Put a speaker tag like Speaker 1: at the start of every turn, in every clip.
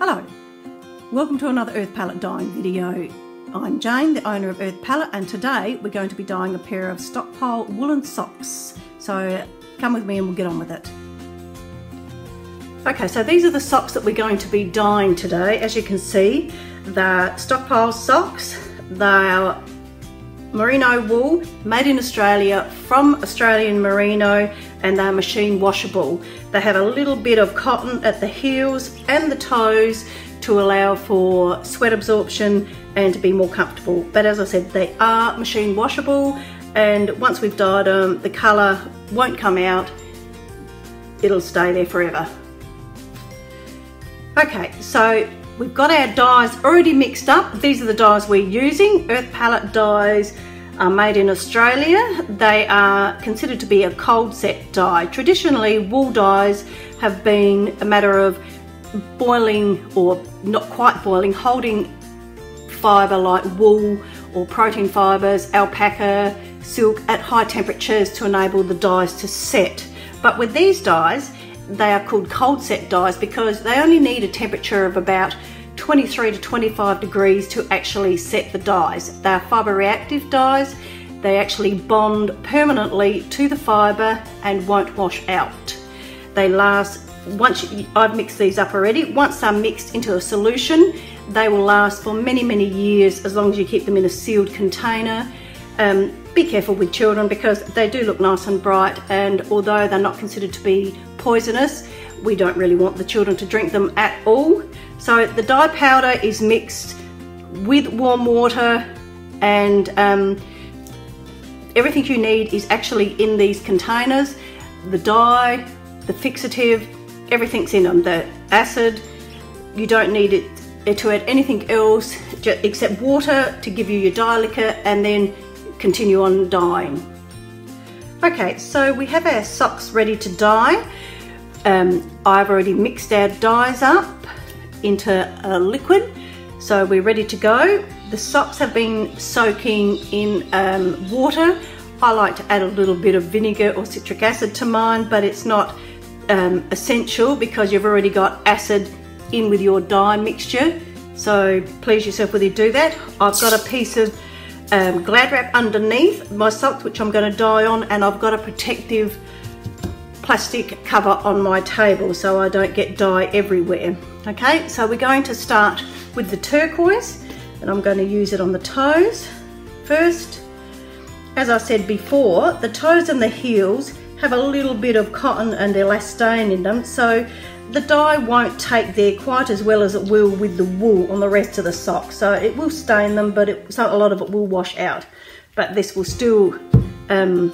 Speaker 1: Hello, welcome to another Earth Palette dyeing video. I'm Jane, the owner of Earth Palette, and today we're going to be dyeing a pair of stockpile woolen socks. So come with me and we'll get on with it. Okay, so these are the socks that we're going to be dyeing today. As you can see, the stockpile socks. They are merino wool made in Australia from Australian merino and they're machine washable. They have a little bit of cotton at the heels and the toes to allow for sweat absorption and to be more comfortable. But as I said, they are machine washable and once we've dyed them, the colour won't come out. It'll stay there forever. Okay, so We've got our dyes already mixed up. These are the dyes we're using. Earth Palette dyes are made in Australia. They are considered to be a cold set dye. Traditionally, wool dyes have been a matter of boiling or not quite boiling, holding fibre like wool or protein fibres, alpaca, silk at high temperatures to enable the dyes to set. But with these dyes, they are called cold set dyes because they only need a temperature of about 23 to 25 degrees to actually set the dyes. They are fibre reactive dyes. They actually bond permanently to the fibre and won't wash out. They last, once you, I've mixed these up already, once they're mixed into a solution, they will last for many, many years as long as you keep them in a sealed container. Um, be careful with children because they do look nice and bright and although they're not considered to be poisonous, we don't really want the children to drink them at all. So the dye powder is mixed with warm water and um, everything you need is actually in these containers. The dye, the fixative, everything's in them. The acid, you don't need it to add anything else except water to give you your dye liquor and then continue on dyeing. Okay, so we have our socks ready to dye. Um, I've already mixed our dyes up into a liquid, so we're ready to go. The socks have been soaking in um, water. I like to add a little bit of vinegar or citric acid to mine, but it's not um, essential because you've already got acid in with your dye mixture. So please yourself whether you do that. I've got a piece of um, glad wrap underneath my socks which I'm going to dye on and I've got a protective plastic cover on my table so I don't get dye everywhere. Okay, so we're going to start with the turquoise and I'm going to use it on the toes first. As I said before, the toes and the heels have a little bit of cotton and elastane in them so the dye won't take there quite as well as it will with the wool on the rest of the sock. So it will stain them, but it, so a lot of it will wash out. But this will still um,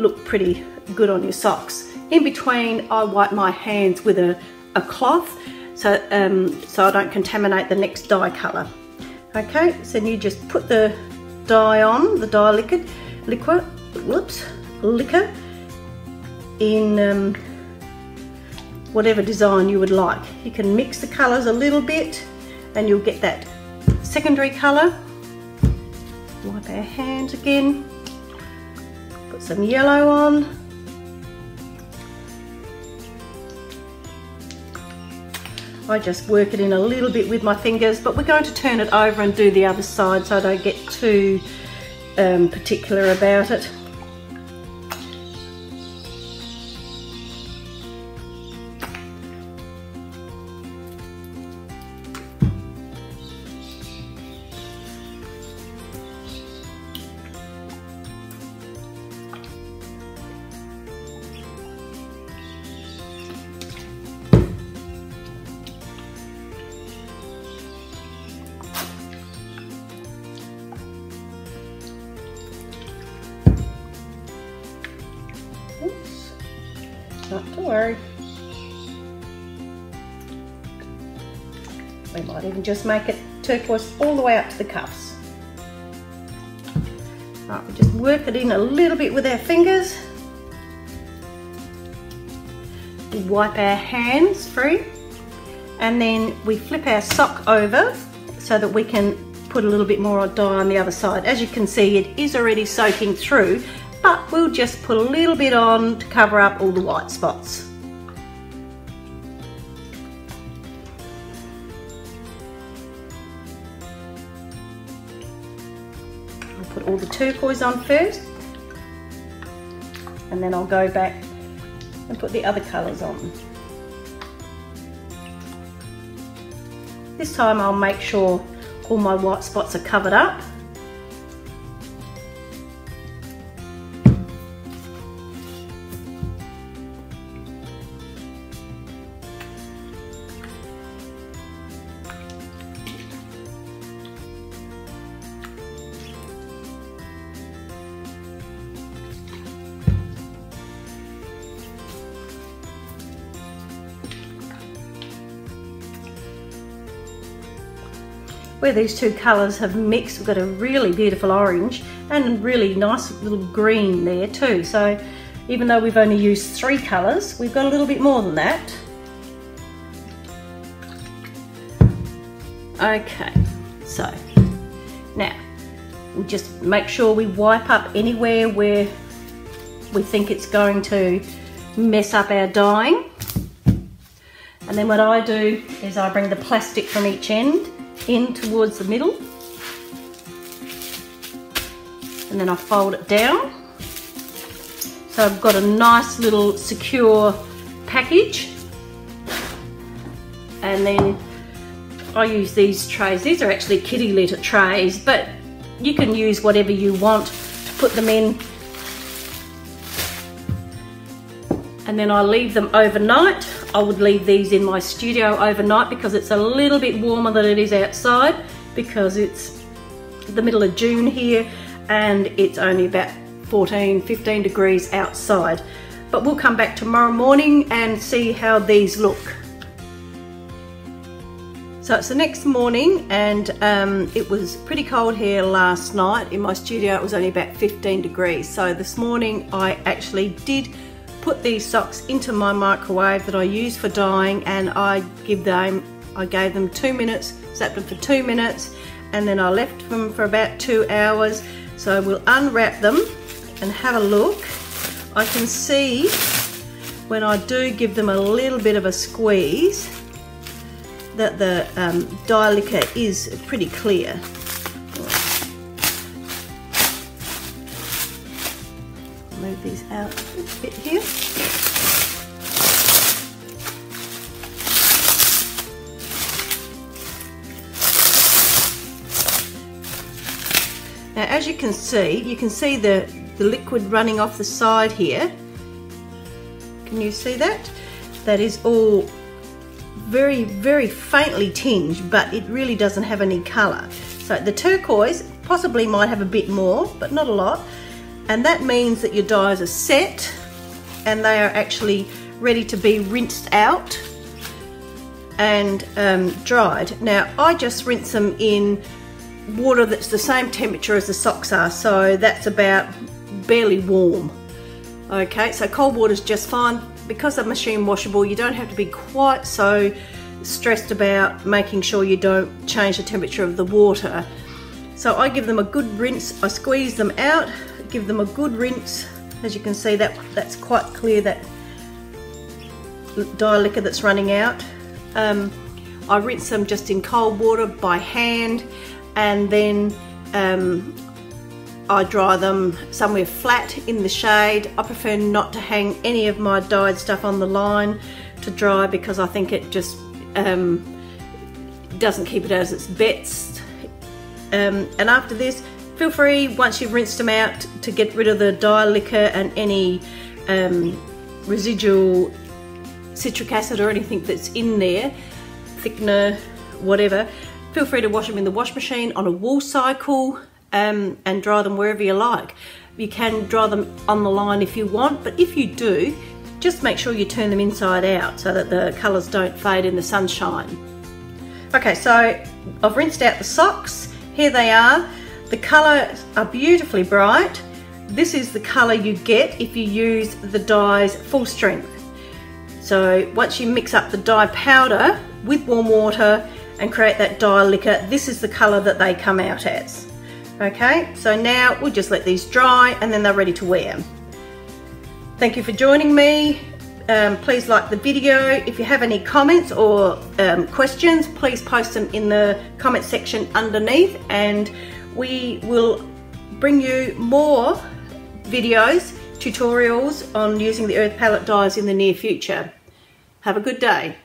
Speaker 1: look pretty good on your socks. In between, I wipe my hands with a, a cloth so, um, so I don't contaminate the next dye colour. Okay, so you just put the dye on, the dye liquid, liquid, whoops, liquor in um, whatever design you would like. You can mix the colours a little bit and you'll get that secondary colour. Wipe our hands again. Put some yellow on. I just work it in a little bit with my fingers, but we're going to turn it over and do the other side so I don't get too um, particular about it. We might even just make it turquoise all the way up to the cuffs. Right, we just work it in a little bit with our fingers. We wipe our hands free and then we flip our sock over so that we can put a little bit more dye on the other side. As you can see, it is already soaking through but we'll just put a little bit on to cover up all the white spots. All the turquoise on first and then I'll go back and put the other colours on. This time I'll make sure all my white spots are covered up where these two colours have mixed, we've got a really beautiful orange and really nice little green there too. So even though we've only used three colours, we've got a little bit more than that. Okay, so now we just make sure we wipe up anywhere where we think it's going to mess up our dyeing. And then what I do is I bring the plastic from each end in towards the middle. And then I fold it down. So I've got a nice little secure package. And then I use these trays. These are actually kitty litter trays but you can use whatever you want to put them in. And then I leave them overnight I would leave these in my studio overnight because it's a little bit warmer than it is outside because it's the middle of June here and it's only about 14, 15 degrees outside. But we'll come back tomorrow morning and see how these look. So it's the next morning and um, it was pretty cold here last night. In my studio it was only about 15 degrees. So this morning I actually did put these socks into my microwave that I use for dyeing and I give them, I gave them two minutes, zapped them for two minutes and then I left them for about two hours. So we'll unwrap them and have a look. I can see when I do give them a little bit of a squeeze that the um, dye liquor is pretty clear. Bit here. Now as you can see, you can see the, the liquid running off the side here. Can you see that? That is all very, very faintly tinged, but it really doesn't have any colour. So the turquoise possibly might have a bit more, but not a lot and that means that your dyes are set and they are actually ready to be rinsed out and um, dried. Now I just rinse them in water that's the same temperature as the socks are so that's about barely warm. Okay so cold water is just fine because they're machine washable you don't have to be quite so stressed about making sure you don't change the temperature of the water. So I give them a good rinse, I squeeze them out give them a good rinse. As you can see, that that's quite clear, that dye liquor that's running out. Um, I rinse them just in cold water by hand and then um, I dry them somewhere flat in the shade. I prefer not to hang any of my dyed stuff on the line to dry because I think it just um, doesn't keep it as its best. Um, and after this, Feel free, once you've rinsed them out, to get rid of the dye liquor and any um, residual citric acid or anything that's in there, thickener, whatever. Feel free to wash them in the wash machine on a wool cycle um, and dry them wherever you like. You can dry them on the line if you want, but if you do, just make sure you turn them inside out so that the colours don't fade in the sunshine. Okay, so I've rinsed out the socks. Here they are. The colours are beautifully bright. This is the colour you get if you use the dyes full strength. So once you mix up the dye powder with warm water and create that dye liquor, this is the colour that they come out as. Okay, so now we'll just let these dry and then they're ready to wear. Thank you for joining me. Um, please like the video. If you have any comments or um, questions, please post them in the comment section underneath and we will bring you more videos, tutorials on using the earth palette dyes in the near future. Have a good day.